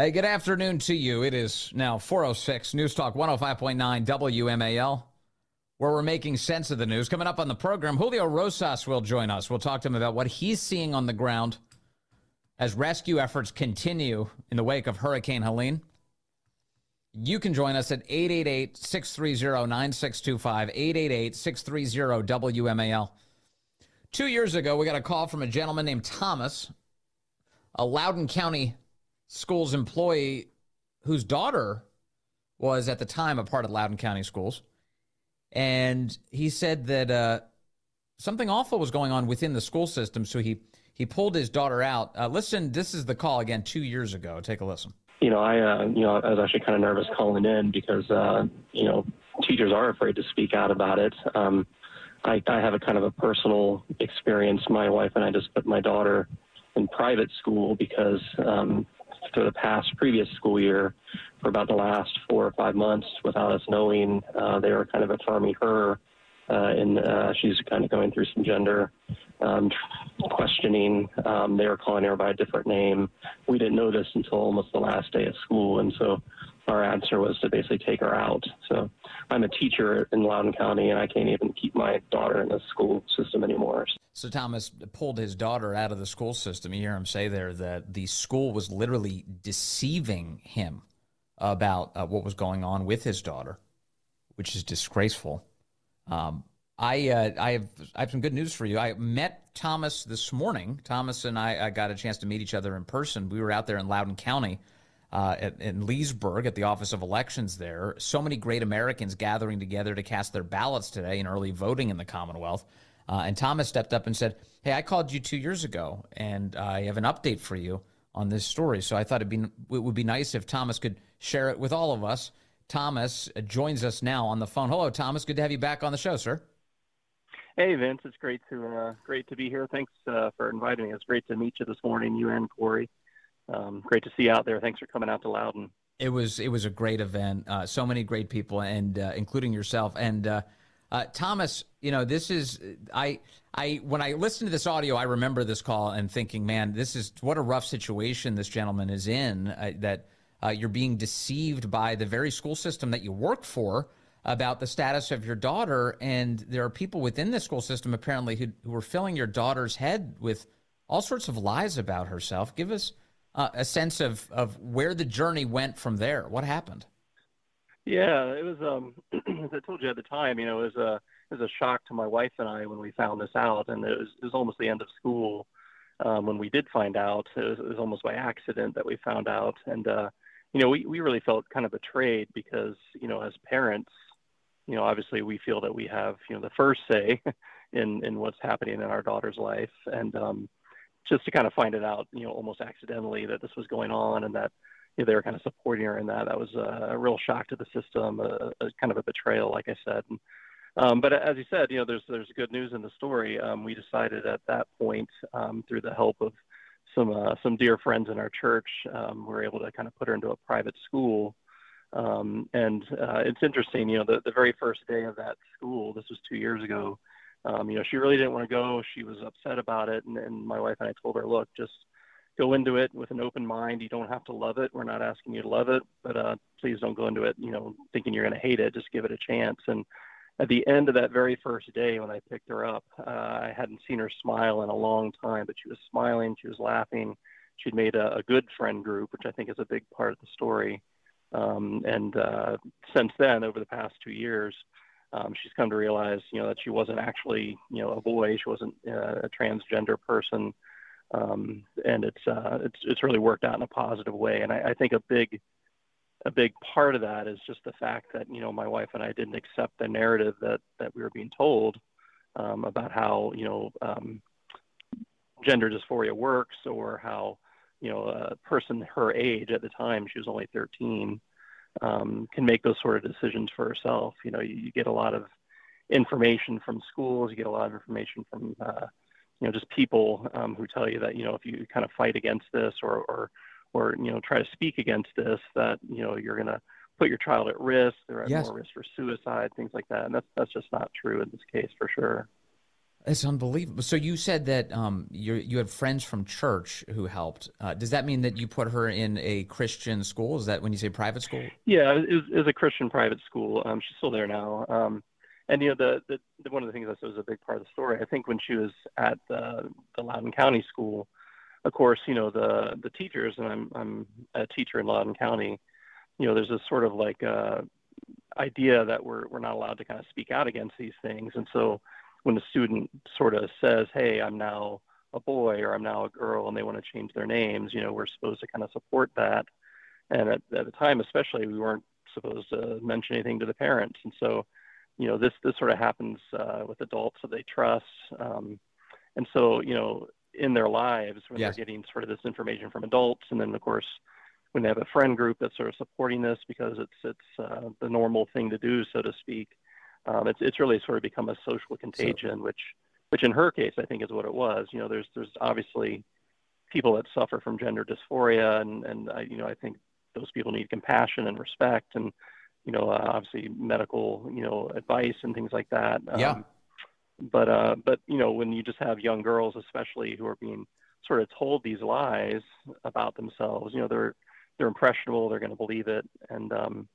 Hey, good afternoon to you. It is now 406 News Talk 105.9 WMAL, where we're making sense of the news. Coming up on the program, Julio Rosas will join us. We'll talk to him about what he's seeing on the ground as rescue efforts continue in the wake of Hurricane Helene. You can join us at 888 630 9625, 888 630 WMAL. Two years ago, we got a call from a gentleman named Thomas, a Loudoun County Schools employee whose daughter was at the time a part of Loudoun County Schools. And he said that uh, something awful was going on within the school system. So he, he pulled his daughter out. Uh, listen, this is the call again two years ago. Take a listen. You know, I, uh, you know, I was actually kind of nervous calling in because, uh, you know, teachers are afraid to speak out about it. Um, I, I have a kind of a personal experience. My wife and I just put my daughter in private school because um, for the past previous school year, for about the last four or five months, without us knowing, uh, they were kind of affirming her, uh, and uh, she's kind of going through some gender um, questioning. Um, they were calling her by a different name. We didn't know this until almost the last day of school, and so our answer was to basically take her out. So I'm a teacher in Loudoun County, and I can't even keep my daughter in the school system anymore. So Thomas pulled his daughter out of the school system. You hear him say there that the school was literally deceiving him about uh, what was going on with his daughter, which is disgraceful. Um, I uh, I have I have some good news for you. I met Thomas this morning. Thomas and I, I got a chance to meet each other in person. We were out there in Loudoun County uh, at, in Leesburg at the Office of Elections there. So many great Americans gathering together to cast their ballots today in early voting in the Commonwealth. Uh, and Thomas stepped up and said, Hey, I called you two years ago, and I have an update for you on this story. So I thought it'd be, it would be nice if Thomas could share it with all of us. Thomas joins us now on the phone. Hello, Thomas. Good to have you back on the show, sir. Hey, Vince. It's great to uh, great to be here. Thanks uh, for inviting me. It's great to meet you this morning, you and Corey um, great to see you out there. Thanks for coming out to Loudoun. It was it was a great event. Uh, so many great people, and uh, including yourself. And uh, Thomas, you know, this is I I when I listened to this audio, I remember this call and thinking, man, this is what a rough situation this gentleman is in. Uh, that uh, you're being deceived by the very school system that you work for about the status of your daughter, and there are people within the school system apparently who, who are filling your daughter's head with all sorts of lies about herself. Give us uh, a sense of of where the journey went from there. What happened? Yeah, it was. Um, as I told you at the time, you know, it was a it was a shock to my wife and I when we found this out, and it was it was almost the end of school um, when we did find out. It was, it was almost by accident that we found out, and uh, you know, we we really felt kind of betrayed because you know, as parents, you know, obviously we feel that we have you know the first say in in what's happening in our daughter's life, and um, just to kind of find it out, you know, almost accidentally that this was going on and that know, they were kind of supporting her in that. That was a, a real shock to the system, a, a, kind of a betrayal, like I said. And, um, but as you said, you know, there's there's good news in the story. Um, we decided at that point, um, through the help of some uh, some dear friends in our church, um, we were able to kind of put her into a private school. Um, and uh, it's interesting, you know, the, the very first day of that school, this was two years ago, um, you know, she really didn't want to go. She was upset about it. And, and my wife and I told her, look, just go into it with an open mind. You don't have to love it. We're not asking you to love it, but uh, please don't go into it, you know, thinking you're going to hate it. Just give it a chance. And at the end of that very first day when I picked her up, uh, I hadn't seen her smile in a long time, but she was smiling. She was laughing. She'd made a, a good friend group, which I think is a big part of the story. Um, and uh, since then, over the past two years, um, she's come to realize, you know, that she wasn't actually, you know, a boy. She wasn't uh, a transgender person, um, and it's uh, it's it's really worked out in a positive way. And I, I think a big a big part of that is just the fact that you know my wife and I didn't accept the narrative that that we were being told um, about how you know um, gender dysphoria works or how you know a person her age at the time she was only 13 um, can make those sort of decisions for herself. You know, you, you, get a lot of information from schools, you get a lot of information from, uh, you know, just people um, who tell you that, you know, if you kind of fight against this or, or, or, you know, try to speak against this, that, you know, you're going to put your child at risk. They're at yes. more risk for suicide, things like that. And that's, that's just not true in this case for sure. It's unbelievable. So you said that um, you you had friends from church who helped. Uh, does that mean that you put her in a Christian school? Is that when you say private school? Yeah, it was, it was a Christian private school. Um, she's still there now. Um, and you know, the, the, the, one of the things that was a big part of the story. I think when she was at the, the Loudoun County School, of course, you know the the teachers, and I'm I'm a teacher in Loudoun County. You know, there's this sort of like uh, idea that we're we're not allowed to kind of speak out against these things, and so when a student sort of says, "Hey, I'm now a boy" or "I'm now a girl," and they want to change their names, you know, we're supposed to kind of support that. And at, at the time, especially, we weren't supposed to mention anything to the parents, and so, you know, this this sort of happens uh, with adults that they trust, um, and so, you know, in their lives when yes. they're getting sort of this information from adults, and then of course when they have a friend group that's sort of supporting this because it's it's uh, the normal thing to do, so to speak um, it's it's really sort of become a social contagion, so, which which in her case I think is what it was. You know, there's there's obviously people that suffer from gender dysphoria, and and I, you know I think those people need compassion and respect, and you know uh, obviously medical you know advice and things like that. Um, yeah. But uh, but you know when you just have young girls, especially who are being sort of told these lies about themselves, you know they're they're impressionable, they're going to believe it, and um,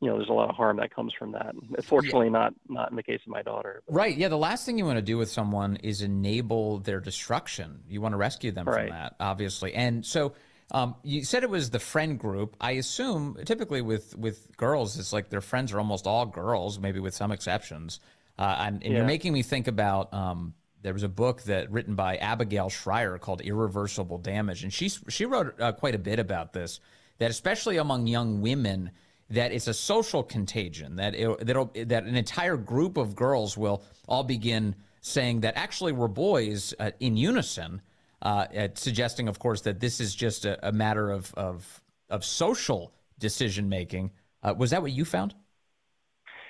you know, there's a lot of harm that comes from that. Fortunately, yeah. not not in the case of my daughter. But. Right. Yeah. The last thing you want to do with someone is enable their destruction. You want to rescue them right. from that, obviously. And so, um, you said it was the friend group. I assume typically with with girls, it's like their friends are almost all girls, maybe with some exceptions. Uh, and, and yeah. you're making me think about. Um, there was a book that written by Abigail Shrier called Irreversible Damage, and she she wrote uh, quite a bit about this. That especially among young women that it's a social contagion that it, that that an entire group of girls will all begin saying that actually we're boys uh, in unison, uh, suggesting, of course, that this is just a, a matter of of of social decision making. Uh, was that what you found?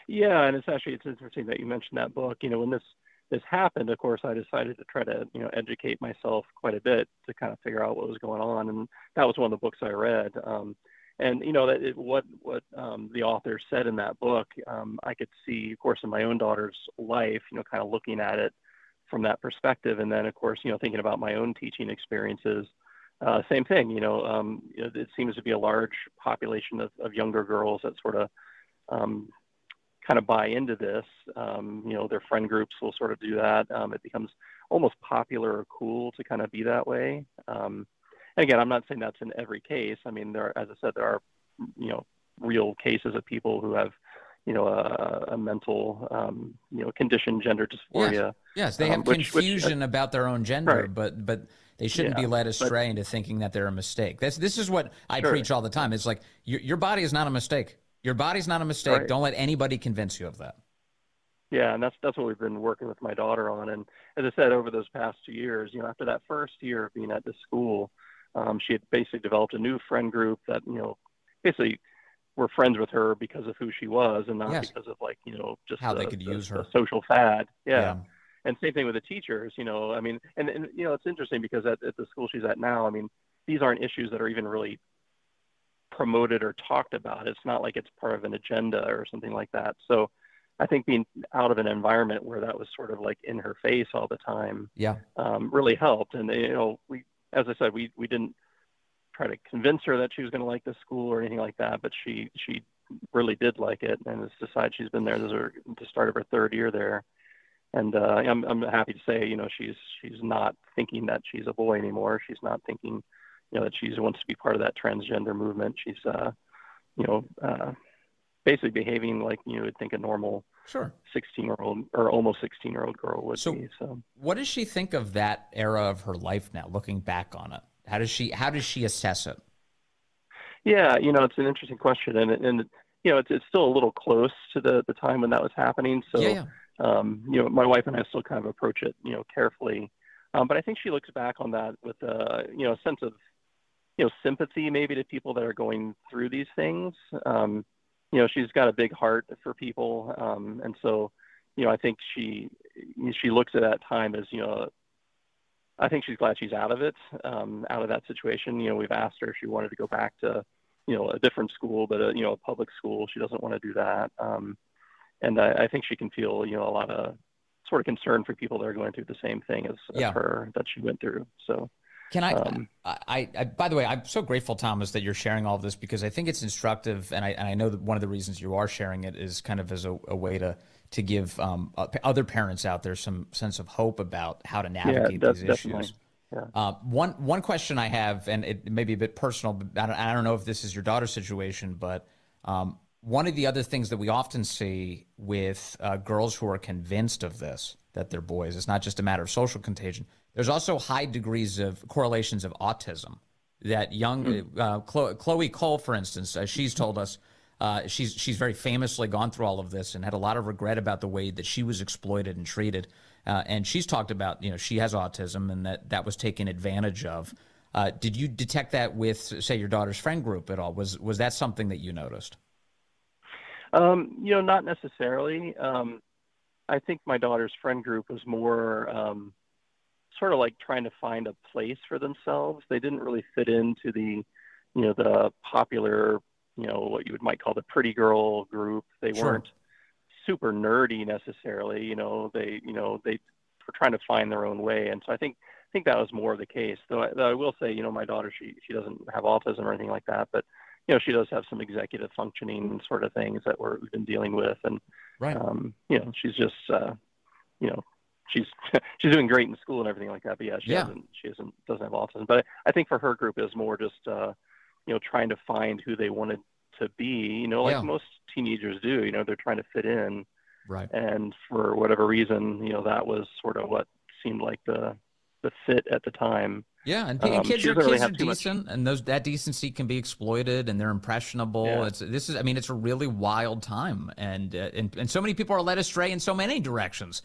Yeah, and it's actually it's interesting that you mentioned that book. You know, when this this happened, of course, I decided to try to you know educate myself quite a bit to kind of figure out what was going on, and that was one of the books I read. Um, and you know that it, what what um, the author said in that book, um, I could see, of course, in my own daughter's life, you know, kind of looking at it from that perspective, and then of course, you know, thinking about my own teaching experiences. Uh, same thing, you know, um, it seems to be a large population of, of younger girls that sort of um, kind of buy into this. Um, you know, their friend groups will sort of do that. Um, it becomes almost popular or cool to kind of be that way. Um, and again, I'm not saying that's in every case. I mean, there, as I said, there are, you know, real cases of people who have, you know, a, a mental, um, you know, condition, gender dysphoria. Yes, yes they have um, which, confusion which, uh, about their own gender, right. but but they shouldn't yeah, be led astray but, into thinking that they're a mistake. This this is what I sure. preach all the time. It's like your your body is not a mistake. Your body's not a mistake. Right. Don't let anybody convince you of that. Yeah, and that's that's what we've been working with my daughter on. And as I said, over those past two years, you know, after that first year of being at the school, um, she had basically developed a new friend group that you know basically were friends with her because of who she was and not yes. because of like you know just how the, they could use her social fad. Yeah. yeah. And same thing with the teachers, you know. I mean, and, and you know, it's interesting because at, at the school she's at now, I mean, these aren't issues that are even really promoted or talked about. It's not like it's part of an agenda or something like that. So I think being out of an environment where that was sort of like in her face all the time, yeah, um, really helped. And you know, we as I said, we we didn't try to convince her that she was going to like the school or anything like that, but she she really did like it and has decided she's been there. This is her, the start of her third year there, and uh, I'm I'm happy to say, you know, she's she's not thinking that she's a boy anymore. She's not thinking, you know, that she wants to be part of that transgender movement. She's, uh, you know, uh, basically behaving like you would think a normal sure 16 year old or almost 16 year old girl would so be so what does she think of that era of her life now looking back on it how does she how does she assess it? Yeah you know it's an interesting question and and you know it's, it's still a little close to the the time when that was happening so yeah, yeah. Um, you know my wife and i still kind of approach it you know carefully. Um, but i think she looks back on that with a you know a sense of you know sympathy maybe to people that are going through these things. Um, you know she's got a big heart for people um, and so you know i think she she looks at that time as you know i think she's glad she's out of it um, out of that situation you know we've asked her if she wanted to go back to you know a different school but a you know a public school she doesn't want to do that um, and I, I think she can feel you know a lot of sort of concern for people that are going through the same thing as, as Yeah. her that she went through. So Can I, Um, I, I, I? By the way, I'm so grateful, Thomas, that you're sharing all of this because I think it's instructive, and I, and I know that one of the reasons you are sharing it is kind of as a, a way to to give um, uh, other parents out there some sense of hope about how to navigate def- these definitely. issues. Yeah. Uh, one one question I have, and it may be a bit personal, but I don't, I don't know if this is your daughter's situation, but um, one of the other things that we often see with uh, girls who are convinced of this, that they're boys, it's not just a matter of social contagion. There's also high degrees of correlations of autism. That young uh, Chloe, Chloe Cole, for instance, uh, she's told us uh, she's she's very famously gone through all of this and had a lot of regret about the way that she was exploited and treated. Uh, and she's talked about you know she has autism and that that was taken advantage of. Uh, did you detect that with say your daughter's friend group at all? Was was that something that you noticed? Um, you know, not necessarily. Um, I think my daughter's friend group was more um, sort of like trying to find a place for themselves. They didn't really fit into the, you know, the popular, you know, what you would might call the pretty girl group. They Sure. weren't super nerdy necessarily. You know, they, you know, they were trying to find their own way. And so I think, I think that was more of the case. Though I, though I will say, you know, my daughter, she she doesn't have autism or anything like that, but you know, she does have some executive functioning sort of things that we're, we've been dealing with, and Right. um, you know, she's just, uh, you know, she's she's doing great in school and everything like that. But yeah, she Yeah. hasn't, she hasn't, doesn't have autism. But I think for her group is more just, uh, you know, trying to find who they wanted to be. You know, like Yeah. most teenagers do. You know, they're trying to fit in, Right. and for whatever reason, you know, that was sort of what seemed like the the fit at the time. Yeah, and, Um, kids really kids are too much- decent, and those that decency can be exploited, and they're impressionable. Yeah. It's this is, I mean, it's a really wild time, and uh, and and so many people are led astray in so many directions.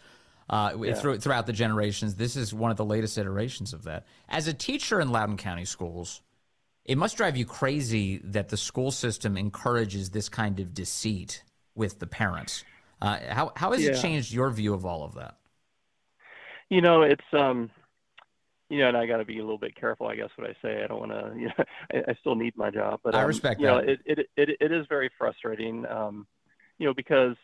Uh, Yeah. through, throughout the generations, this is one of the latest iterations of that. As a teacher in Loudoun County schools, it must drive you crazy that the school system encourages this kind of deceit with the parents. Uh, how how has it changed your view of all of that? You know, it's um, you know, and I got to be a little bit careful, I guess, what I say. I don't want to, you know, I, I still need my job, but I um, respect you know, it, it it it is very frustrating, um, you know, because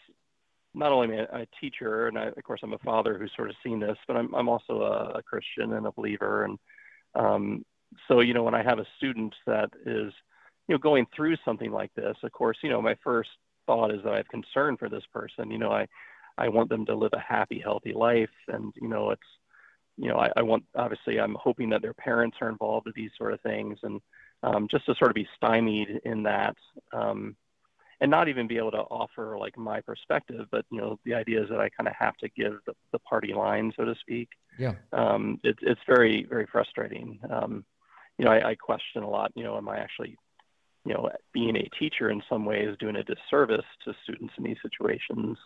not only am I a teacher, and I, of course I'm a father who's sort of seen this, but I'm I'm also a, a Christian and a believer, and um, so you know, when I have a student that is, you know, going through something like this, of course, you know, my first thought is that I have concern for this person. You know, I I want them to live a happy, healthy life, and you know, it's you know, I, I want obviously I'm hoping that their parents are involved with these sort of things, and um, just to sort of be stymied in that, um, and not even be able to offer like my perspective, but you know, the idea is that I kind of have to give the, the party line, so to speak. Yeah. Um, it, it's very very frustrating. Um, you know, I, I question a lot. You know, am I actually you know, being a teacher in some ways doing a disservice to students in these situations.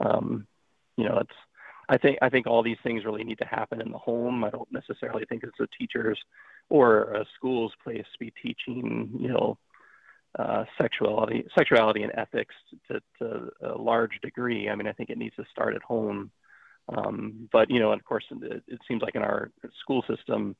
Um, you know, it's I think I think all these things really need to happen in the home. I don't necessarily think it's a teacher's or a school's place to be teaching, you know, uh, sexuality, sexuality and ethics to, to a large degree. I mean, I think it needs to start at home. Um, but you know, and of course, it, it seems like in our school system,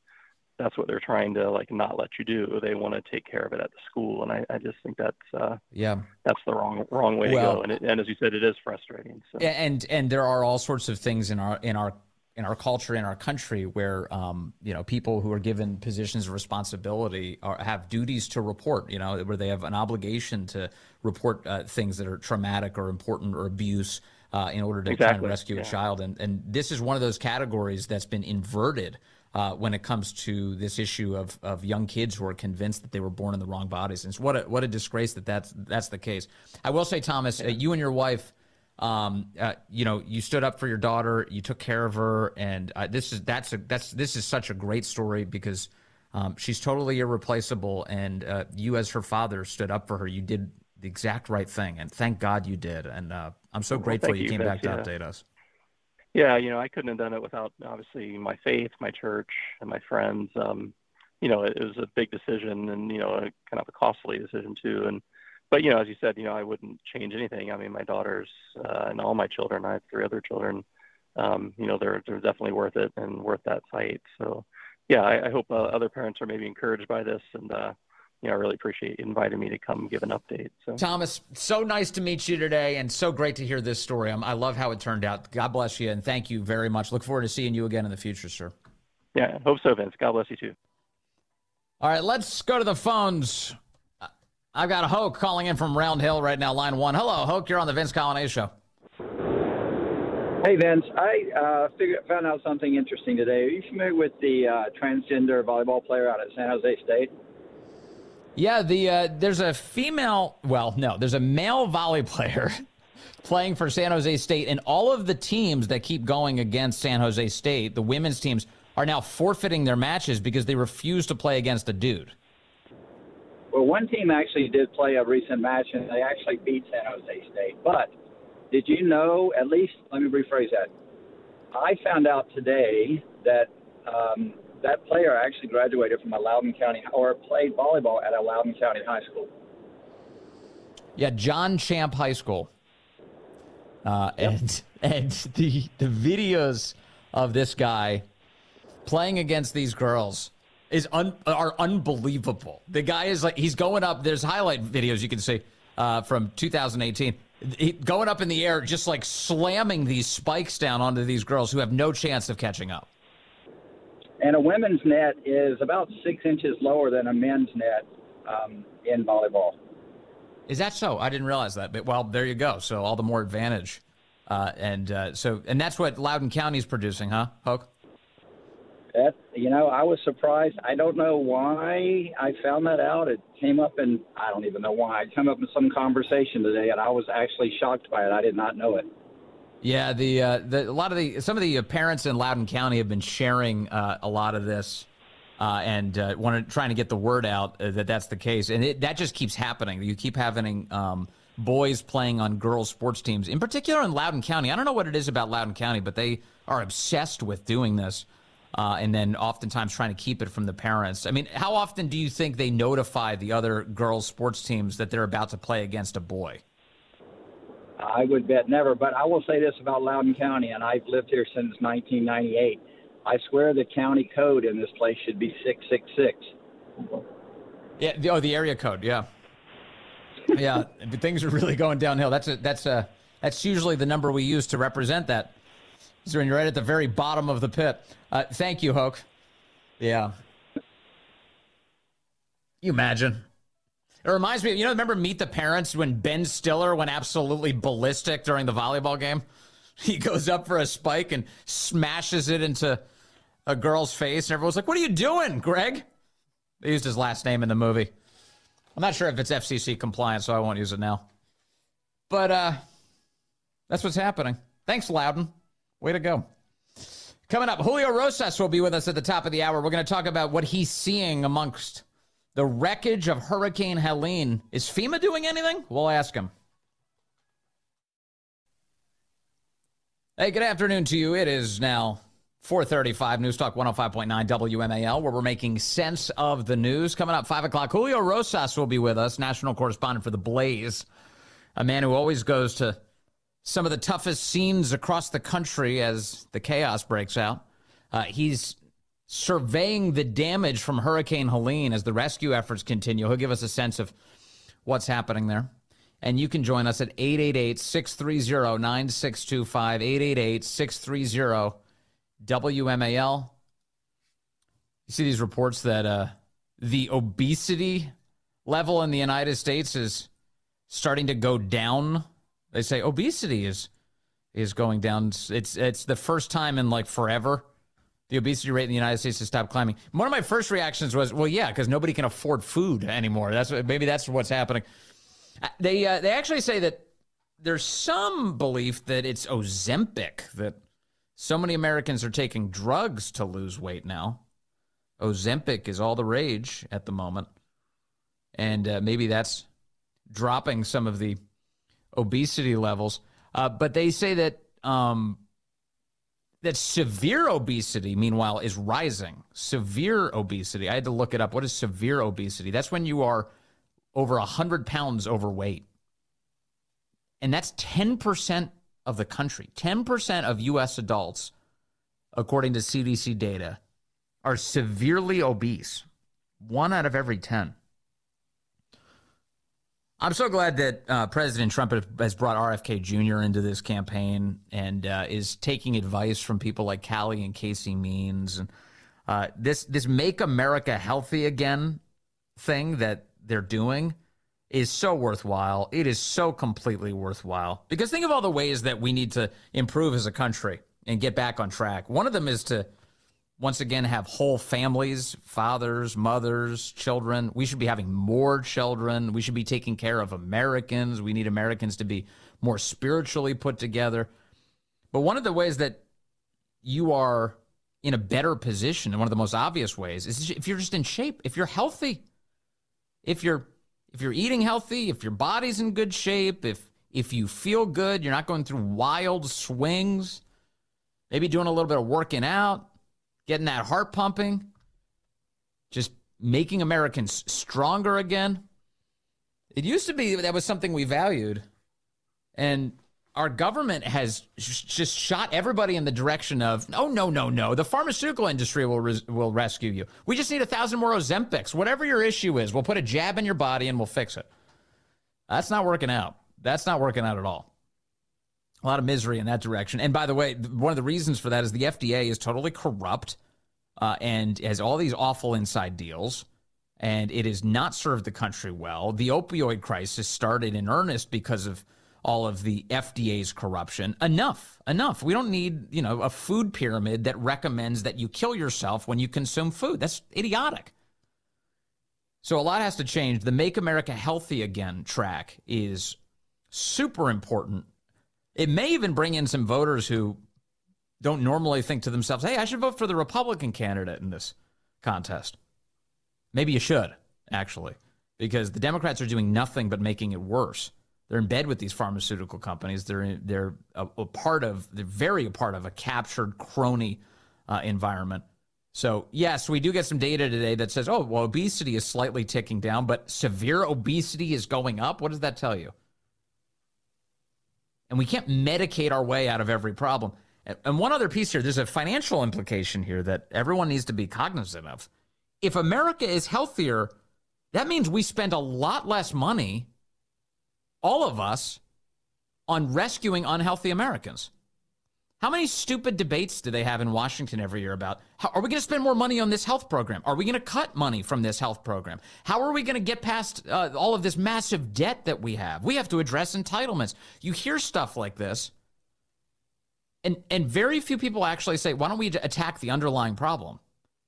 that's what they're trying to like not let you do. They want to take care of it at the school, and I, I just think that's uh, Yeah. that's the wrong wrong way Well- to go. And, it, and as you said, it is frustrating. So. And and there are all sorts of things in our in our in our culture in our country where um, you know people who are given positions of responsibility are, have duties to report you know where they have an obligation to report uh, things that are traumatic or important or abuse uh, in order to try and Exactly, rescue a child and and this is one of those categories that's been inverted uh, when it comes to this issue of, of young kids who are convinced that they were born in the wrong bodies. And it's what a, what a disgrace that that's, that's the case. I will say, Thomas, uh, you and your wife, um, uh, you know, you stood up for your daughter, you took care of her, and uh, this is that's a that's this is such a great story because um, she's totally irreplaceable, and uh, you as her father stood up for her. You did the exact right thing, and thank God you did. And uh, I'm so Well, grateful you you, came back to yeah. update us. Yeah, you know, I couldn't have done it without obviously my faith, my church, and my friends. Um, you know, it, it was a big decision, and you know, a, kind of a costly decision too. And but you know, as you said, you know, I wouldn't change anything. I mean, my daughters uh, and all my children, I have three other children. Um, you know, they're they're definitely worth it and worth that fight. So, yeah, I, I hope uh, other parents are maybe encouraged by this and uh, you know, I really appreciate you inviting me to come give an update. So, Thomas, so nice to meet you today, and so great to hear this story. I love how it turned out. God bless you, and thank you very much. Look forward to seeing you again in the future, sir. Yeah, hope so, Vince. God bless you too. All right, let's go to the phones. I've got a Hoke calling in from Round Hill right now, line one. Hello, Hoke. You're on the Vince Coglianese show. Hey, Vince. I uh, figured, found out something interesting today. Are you familiar with the uh, transgender volleyball player out at San Jose State? Yeah, the uh, there's a female. Well, no, there's a male volley player playing for San Jose State, and all of the teams that keep going against San Jose State, the women's teams, are now forfeiting their matches because they refuse to play against a dude. Well, one team actually did play a recent match, and they actually beat San Jose State. But did you know, at least, let me rephrase that. I found out today that um, that player actually graduated from a Loudoun County or played volleyball at a Loudoun County high school. Yeah, John Champe High School. Uh, yep. And and the the videos of this guy playing against these girls is un, are unbelievable. The guy is like he's going up. There's highlight videos you can see uh, from 2018 he, going up in the air, just like slamming these spikes down onto these girls who have no chance of catching up. And a women's net is about six inches lower than a men's net um, in volleyball. Is that so? I didn't realize that. But well, there you go. So all the more advantage. Uh, and uh, so, and that's what Loudoun County is producing, huh, Hoke? That you know, I was surprised. I don't know why I found that out. It came up and I don't even know why. It came up in some conversation today, and I was actually shocked by it. I did not know it. Yeah, the uh, the a lot of the some of the parents in Loudoun County have been sharing uh, a lot of this. Uh, and uh, wanted, trying to get the word out uh, that that's the case, and it, that just keeps happening. You keep having um, boys playing on girls' sports teams, in particular in Loudoun County. I don't know what it is about Loudoun County, but they are obsessed with doing this uh, and then oftentimes trying to keep it from the parents. I mean, how often do you think they notify the other girls' sports teams that they're about to play against a boy? I would bet never, but I will say this about Loudoun County, and I've lived here since 1998. I swear the county code in this place should be 666. Yeah, the, oh, the area code, yeah. Yeah, things are really going downhill. That's a, that's a, that's usually the number we use to represent that. So when you're right at the very bottom of the pit. Uh, thank you, Hoke. Yeah. You imagine. It reminds me, you know, remember Meet the Parents when Ben Stiller went absolutely ballistic during the volleyball game? He goes up for a spike and smashes it into a girl's face, and everyone's like, What are you doing, Greg? They used his last name in the movie. I'm not sure if it's FCC compliant, so I won't use it now. But uh, that's what's happening. Thanks, Loudoun. Way to go. Coming up, Julio Rosas will be with us at the top of the hour. We're going to talk about what he's seeing amongst the wreckage of Hurricane Helene. Is FEMA doing anything? We'll ask him. Hey, good afternoon to you. It is now 435 News Talk 105.9 WMAL, where we're making sense of the news. Coming up 5 o'clock, Julio Rosas will be with us, national correspondent for The Blaze, a man who always goes to some of the toughest scenes across the country as the chaos breaks out. Uh, he's surveying the damage from Hurricane Helene as the rescue efforts continue. He'll give us a sense of what's happening there. And you can join us at 888 630 9625, 888 630 WMAL. You see these reports that uh, the obesity level in the United States is starting to go down they say obesity is is going down. It's it's the first time in like forever the obesity rate in the United States has stopped climbing. One of my first reactions was, well, yeah, because nobody can afford food anymore. That's maybe that's what's happening. Uh, they uh, they actually say that there's some belief that it's Ozempic that so many Americans are taking drugs to lose weight now. Ozempic is all the rage at the moment, and uh, maybe that's dropping some of the obesity levels. Uh, but they say that um, that severe obesity, meanwhile, is rising. Severe obesity. I had to look it up. What is severe obesity? That's when you are over 100 pounds overweight. And that's 10% of the country. 10% of U.S. adults, according to CDC data, are severely obese. One out of every 10. I'm so glad that uh, President Trump has brought RFK Jr. into this campaign and uh, is taking advice from people like Callie and Casey Means and uh, this this "Make America Healthy Again" thing that they're doing is so worthwhile. It is so completely worthwhile because think of all the ways that we need to improve as a country and get back on track. One of them is to once again have whole families, fathers, mothers, children. We should be having more children. We should be taking care of Americans. We need Americans to be more spiritually put together. But one of the ways that you are in a better position, and one of the most obvious ways, is if you're just in shape, if you're healthy, if you're if you're eating healthy, if your body's in good shape, if if you feel good, you're not going through wild swings, maybe doing a little bit of working out, getting that heart pumping, just making Americans stronger again. It used to be that was something we valued. And our government has just shot everybody in the direction of, oh, no, no, no. The pharmaceutical industry will, res- will rescue you. We just need a thousand more Ozempics. Whatever your issue is, we'll put a jab in your body and we'll fix it. That's not working out. That's not working out at all. A lot of misery in that direction. And by the way, one of the reasons for that is the FDA is totally corrupt uh, and has all these awful inside deals. And it has not served the country well. The opioid crisis started in earnest because of all of the FDA's corruption. Enough, enough. We don't need, you know, a food pyramid that recommends that you kill yourself when you consume food. That's idiotic. So a lot has to change. The Make America Healthy Again track is super important it may even bring in some voters who don't normally think to themselves, hey, I should vote for the Republican candidate in this contest. Maybe you should, actually, because the Democrats are doing nothing but making it worse. They're in bed with these pharmaceutical companies. They're they're a, a part of they're very a part of a captured crony uh, environment. So yes, we do get some data today that says, oh, well, obesity is slightly ticking down, but severe obesity is going up. What does that tell you? And we can't medicate our way out of every problem. And one other piece here there's a financial implication here that everyone needs to be cognizant of. If America is healthier, that means we spend a lot less money, all of us, on rescuing unhealthy Americans. How many stupid debates do they have in Washington every year about how, are we going to spend more money on this health program? Are we going to cut money from this health program? How are we going to get past uh, all of this massive debt that we have? We have to address entitlements. You hear stuff like this, and and very few people actually say, "Why don't we attack the underlying problem?"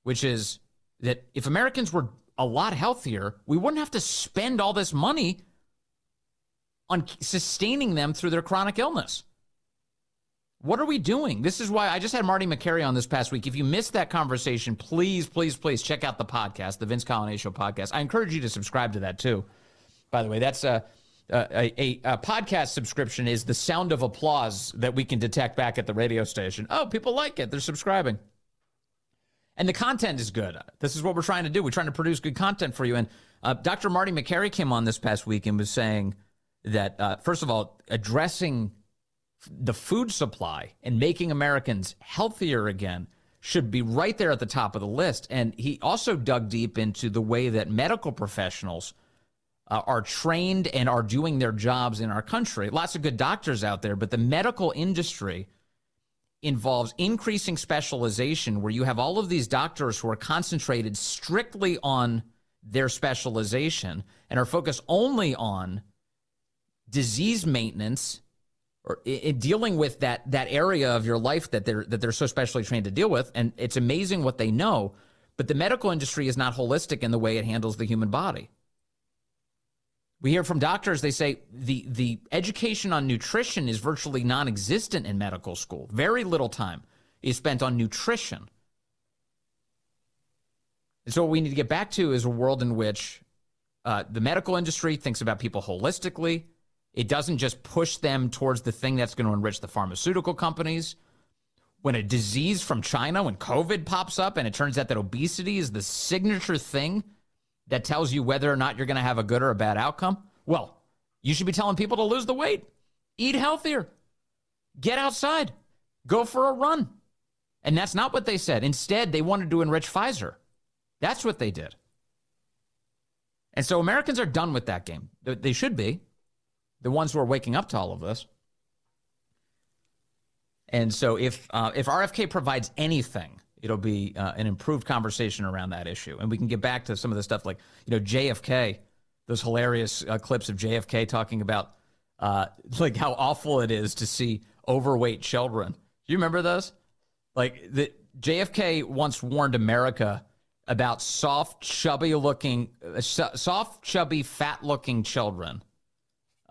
Which is that if Americans were a lot healthier, we wouldn't have to spend all this money on sustaining them through their chronic illness. What are we doing? This is why I just had Marty Makary on this past week. If you missed that conversation, please, please, please check out the podcast, the Vince Coglianese Show podcast. I encourage you to subscribe to that too. By the way, that's a, a, a, a podcast subscription is the sound of applause that we can detect back at the radio station. Oh, people like it. They're subscribing. And the content is good. This is what we're trying to do. We're trying to produce good content for you. And uh, Dr. Marty Makary came on this past week and was saying that, uh, first of all, addressing the food supply and making Americans healthier again should be right there at the top of the list. And he also dug deep into the way that medical professionals uh, are trained and are doing their jobs in our country. Lots of good doctors out there, but the medical industry involves increasing specialization where you have all of these doctors who are concentrated strictly on their specialization and are focused only on disease maintenance or in dealing with that that area of your life that they're that they're so specially trained to deal with. And it's amazing what they know but the medical industry is not holistic in the way it handles the human body. We hear from doctors they say the the education on nutrition is virtually non-existent in medical school. Very little time is spent on nutrition. And so what we need to get back to is a world in which uh, the medical industry thinks about people holistically it doesn't just push them towards the thing that's going to enrich the pharmaceutical companies. When a disease from China, when COVID pops up and it turns out that obesity is the signature thing that tells you whether or not you're going to have a good or a bad outcome, well, you should be telling people to lose the weight, eat healthier, get outside, go for a run. And that's not what they said. Instead, they wanted to enrich Pfizer. That's what they did. And so Americans are done with that game. They should be. The ones who are waking up to all of this. And so if uh, if RFK provides anything, it'll be uh, an improved conversation around that issue, and we can get back to some of the stuff like you know JFK, those hilarious uh, clips of JFK talking about uh, like how awful it is to see overweight children. Do you remember those? Like the JFK once warned America about soft, chubby looking, uh, soft, chubby, fat looking children,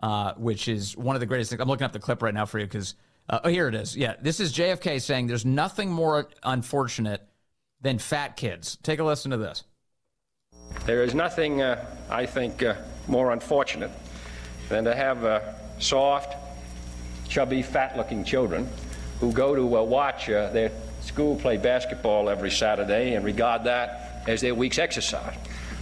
uh, which is one of the greatest things. I'm looking up the clip right now for you because uh, oh, here it is. Yeah, this is JFK saying there's nothing more unfortunate than fat kids. Take a listen to this. There is nothing, uh, I think, uh, more unfortunate than to have uh, soft, chubby, fat looking children who go to uh, watch their school play basketball every Saturday and regard that as their week's exercise.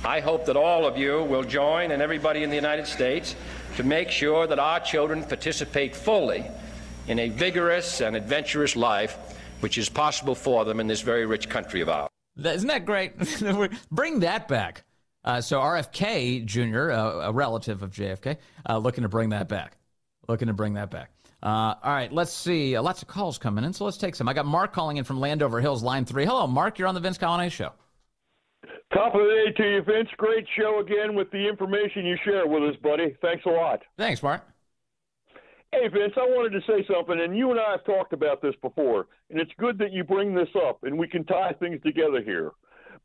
I hope that all of you will join and everybody in the United States to make sure that our children participate fully in a vigorous and adventurous life which is possible for them in this very rich country of ours. Isn't that great? Bring that back. Uh, so RFK Jr., a relative of JFK, uh, looking to bring that back. Looking to bring that back. Uh, all right, let's see. Uh, lots of calls coming in, so let's take some. I got Mark calling in from Landover Hills, line three. Hello, Mark. You're on the Vince Coglianese Show. Top of the day to you, Vince. Great show again with the information you share with us, buddy. Thanks a lot. Thanks, Mark. Hey, Vince, I wanted to say something, and you and I have talked about this before, and it's good that you bring this up, and we can tie things together here,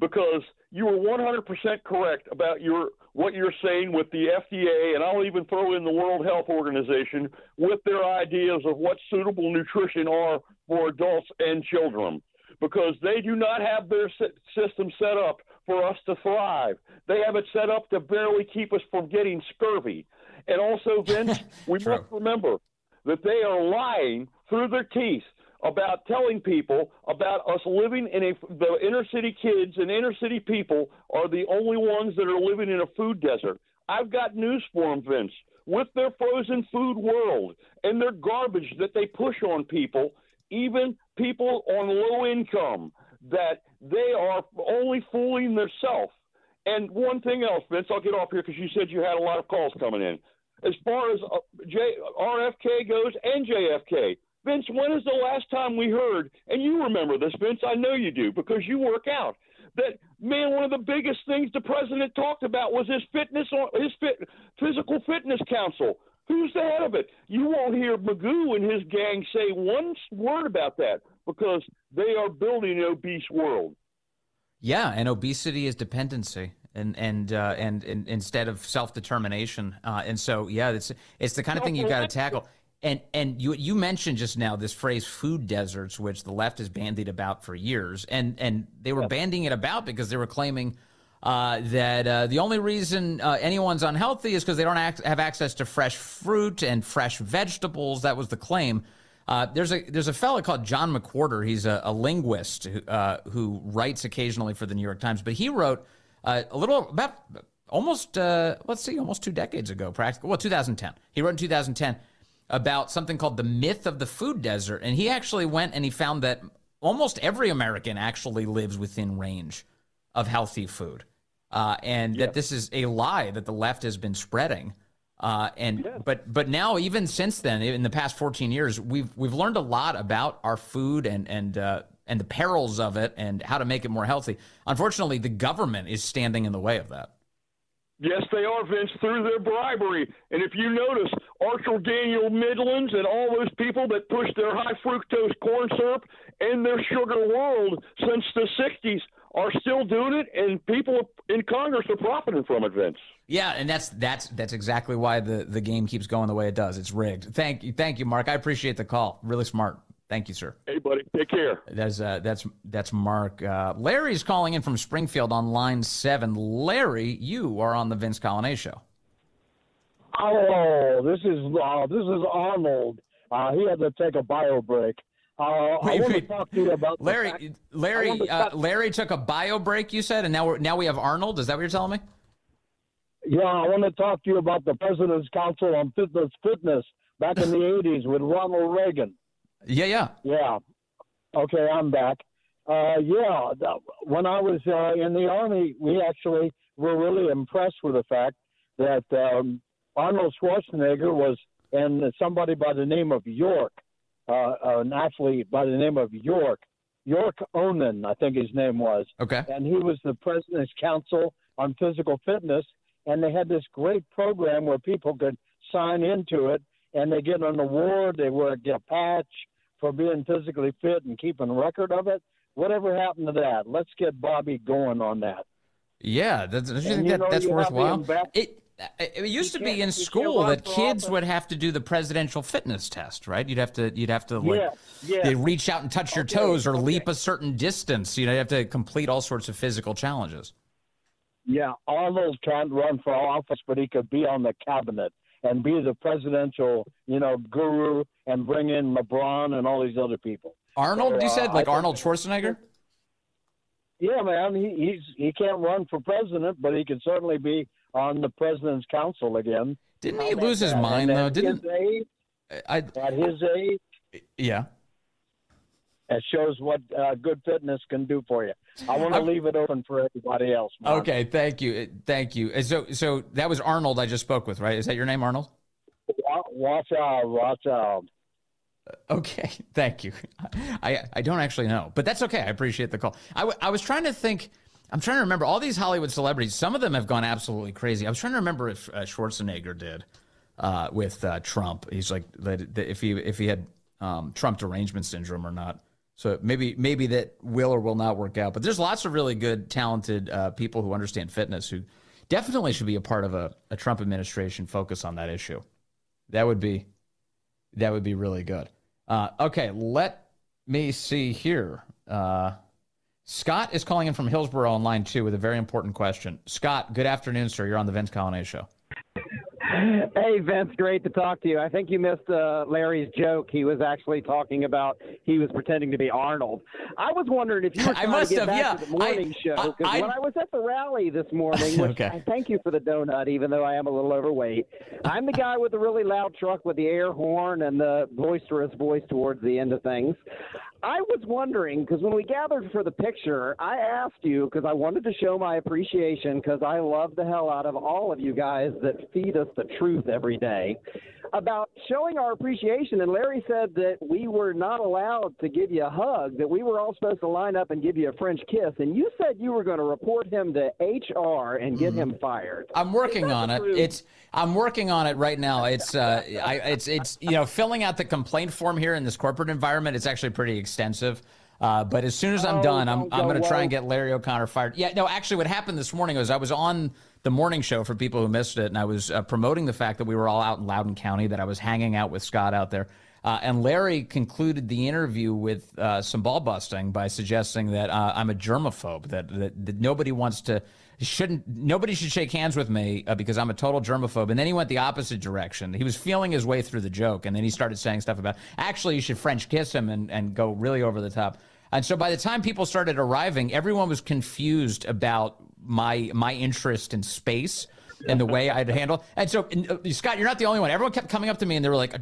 because you were 100% correct about your what you're saying with the FDA, and I'll even throw in the World Health Organization with their ideas of what suitable nutrition are for adults and children, because they do not have their system set up for us to thrive. They have it set up to barely keep us from getting scurvy. And also, Vince, we must remember that they are lying through their teeth about telling people about us living in a the inner city kids and inner city people are the only ones that are living in a food desert. I've got news for them, Vince. With their frozen food world and their garbage that they push on people, even people on low income, that they are only fooling themselves. And one thing else, Vince, I'll get off here because you said you had a lot of calls coming in as far as uh, J, RFK goes and JFK. Vince, when is the last time we heard, and you remember this, Vince, I know you do because you work out, that, man, one of the biggest things the president talked about was his fitness, his fit, physical fitness council. Who's the head of it? You won't hear Magoo and his gang say one word about that because they are building an obese world. Yeah, and obesity is dependency and and uh, and, and, instead of self determination. Uh, and so, yeah, it's it's the kind of thing you've got to tackle. And and you you mentioned just now this phrase "food deserts," which the left has bandied about for years, and and they were banding it about because they were claiming. Uh, that uh, the only reason uh, anyone's unhealthy is because they don't have access to fresh fruit and fresh vegetables. That was the claim. Uh, there's a there's a fellow called John McWhorter. He's a, a linguist who, uh, who writes occasionally for the New York Times, but he wrote uh, a little about almost uh, let's see, almost two decades ago, practically. Well, 2010. He wrote in 2010 about something called the myth of the food desert, and he actually went and he found that almost every American actually lives within range of healthy food, uh, and that this is a lie that the left has been spreading. Uh, and but but now even since then, in the past 14 years, we've we've learned a lot about our food and and uh, and the perils of it and how to make it more healthy. Unfortunately, the government is standing in the way of that. Yes, they are, Vince, through their bribery. And if you notice, Archer Daniel Midlands and all those people that pushed their high fructose corn syrup in their sugar world since the 60s are still doing it, and people in Congress are profiting from it, Vince. Yeah, and that's that's that's exactly why the, the game keeps going the way it does. It's rigged. Thank you, thank you, Mark. I appreciate the call. Really smart. Thank you, sir. Hey, buddy. Take care. That's uh, that's that's Mark. Uh, Larry's calling in from Springfield on line seven. Larry, you are on the Vince Coglianese show. Oh, this is uh, this is Arnold. Uh, he had to take a bio break. Uh, wait, I want wait. to talk to you about Larry. Fact, Larry, uh, Larry took a bio break. You said, and now we're now we have Arnold. Is that what you're telling me? Yeah, I want to talk to you about the President's Council on Fitness Fitness back in the '80s with Ronald Reagan. Yeah, yeah. Yeah. Okay, I'm back. Uh, yeah, when I was uh, in the army, we actually were really impressed with the fact that um, Arnold Schwarzenegger was and somebody by the name of York, uh, an athlete by the name of York, York Onan, I think his name was. Okay. And he was the president's council on physical fitness, and they had this great program where people could sign into it, and they get an award, they wear get a patch for being physically fit and keeping record of it. Whatever happened to that? Let's get Bobby going on that. Yeah, that's, do you think that, that's worthwhile? It it used to be in school that kids would have to do the presidential fitness test, right? You'd have to you'd have to like yeah, yeah. reach out and touch your toes or okay. leap a certain distance. You know, you have to complete all sorts of physical challenges. Yeah, Arnold can't run for office, but he could be on the cabinet and be the presidential, you know, guru and bring in LeBron and all these other people. Arnold, so, you said uh, like Arnold Schwarzenegger? Yeah, man, he he's he can't run for president, but he can certainly be on the president's council again. Didn't he lose his mind though? Didn't age, I, at his age? Yeah. It shows what uh, good fitness can do for you. I want to leave it open for everybody else. Mark. Okay, thank you, thank you. So, so that was Arnold I just spoke with, right? Is that your name, Arnold? Watch out! Watch out! Okay, thank you. I I don't actually know, but that's okay. I appreciate the call. I, w- I was trying to think I'm trying to remember all these Hollywood celebrities. Some of them have gone absolutely crazy. I was trying to remember if uh, Schwarzenegger did uh, with uh, Trump. He's like if he if he had um, Trump derangement syndrome or not. So maybe maybe that will or will not work out. But there's lots of really good, talented uh, people who understand fitness who definitely should be a part of a, a Trump administration focus on that issue. That would be that would be really good. Uh, okay, let me see here. Uh, Scott is calling in from Hillsboro on line two with a very important question. Scott, good afternoon, sir. You're on the Vince Coglianese show. Hey, Vince, great to talk to you. I think you missed uh, Larry's joke. He was actually talking about he was pretending to be Arnold. I was wondering if you were trying I must to get have, back yeah. to the morning I, show. Because when I was at the rally this morning, which okay. I thank you for the donut, even though I am a little overweight. I'm the guy with the really loud truck with the air horn and the boisterous voice towards the end of things. I was wondering because when we gathered for the picture, I asked you because I wanted to show my appreciation because I love the hell out of all of you guys that feed us the truth every day about showing our appreciation. And Larry said that we were not allowed to give you a hug, that we were all supposed to line up and give you a French kiss. And you said you were going to report him to HR and get mm. him fired. I'm working on it. It's I'm working on it right now. It's uh, I, it's it's you know filling out the complaint form here in this corporate environment. It's actually pretty extensive. Uh, but as soon as I'm oh, done, I'm, I'm going to try and get Larry O'Connor fired. Yeah, no, actually, what happened this morning was I was on the morning show for people who missed it, and I was uh, promoting the fact that we were all out in Loudoun County, that I was hanging out with Scott out there. Uh, and Larry concluded the interview with uh, some ball busting by suggesting that uh, I'm a germaphobe, that, that, that nobody wants to shouldn't nobody should shake hands with me uh, because I'm a total germaphobe. And then he went the opposite direction. He was feeling his way through the joke, and then he started saying stuff about actually you should French kiss him and, and go really over the top. And so by the time people started arriving, everyone was confused about my my interest in space and the way I'd handle. And so, uh, Scott, you're not the only one. Everyone kept coming up to me and they were like,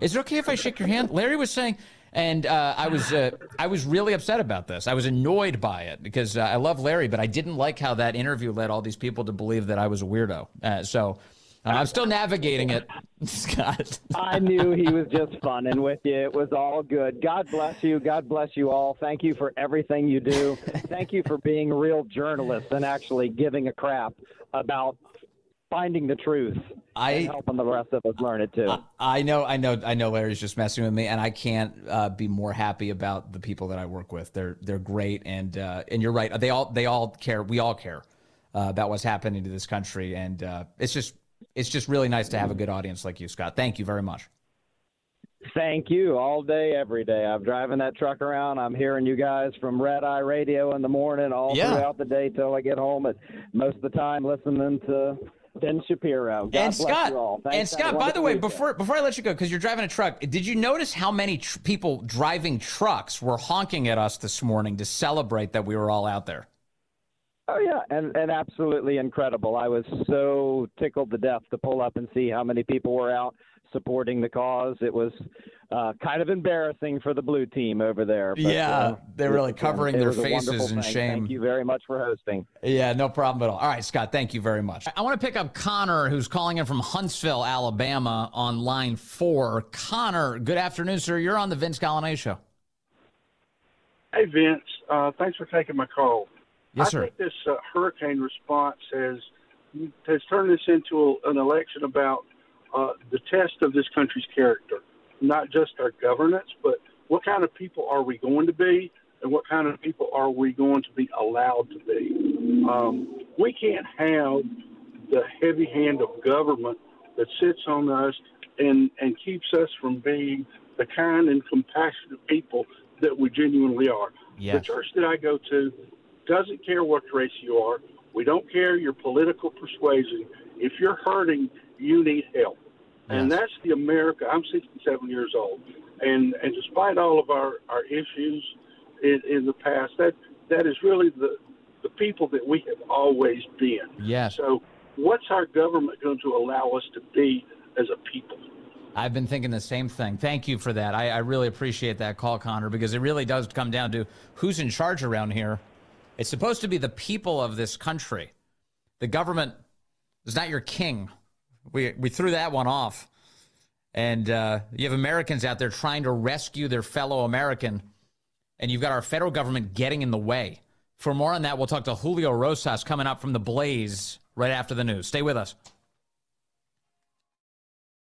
"Is it okay if I shake your hand?" Larry was saying, and uh, I was uh, I was really upset about this. I was annoyed by it because uh, I love Larry, but I didn't like how that interview led all these people to believe that I was a weirdo. Uh, so. I'm still navigating it, Scott. I knew he was just funning with you. It was all good. God bless you. God bless you all. Thank you for everything you do. Thank you for being real journalists and actually giving a crap about finding the truth. I helping the rest of us learn it too. I, I, know, I know, I know. Larry's just messing with me, and I can't uh, be more happy about the people that I work with. They're they're great, and uh, and you're right. They all they all care. We all care uh, about what's happening to this country, and uh, it's just it's just really nice to have a good audience like you, Scott. Thank you very much. Thank you all day, every day. I'm driving that truck around. I'm hearing you guys from Red Eye Radio in the morning, all yeah. throughout the day till I get home. And most of the time, listening to Ben Shapiro. God and Scott, and Scott. By the way, before before I let you go, because you're driving a truck, did you notice how many tr- people driving trucks were honking at us this morning to celebrate that we were all out there? Oh yeah, and and absolutely incredible. I was so tickled to death to pull up and see how many people were out supporting the cause. It was uh, kind of embarrassing for the blue team over there. But, yeah, uh, they're really covering their faces in thing. shame. Thank you very much for hosting. Yeah, no problem at all. All right, Scott, thank you very much. I want to pick up Connor, who's calling in from Huntsville, Alabama, on line four. Connor, good afternoon, sir. You're on the Vince Coglianese show. Hey, Vince. Uh, thanks for taking my call. Yes, I sir. think this uh, hurricane response has has turned this into a, an election about uh, the test of this country's character, not just our governance, but what kind of people are we going to be, and what kind of people are we going to be allowed to be. Um, we can't have the heavy hand of government that sits on us and and keeps us from being the kind and compassionate people that we genuinely are. Yes. The church that I go to doesn't care what race you are. We don't care your political persuasion. If you're hurting, you need help. And that's the America. I'm 67 years old, and and despite all of our our issues in, in the past, that that is really the the people that we have always been. Yes. So, what's our government going to allow us to be as a people? I've been thinking the same thing. Thank you for that. I, I really appreciate that call, Connor, because it really does come down to who's in charge around here. It's supposed to be the people of this country. The government is not your king. We we threw that one off, and uh, you have Americans out there trying to rescue their fellow American, and you've got our federal government getting in the way. For more on that, we'll talk to Julio Rosas coming up from the Blaze right after the news. Stay with us.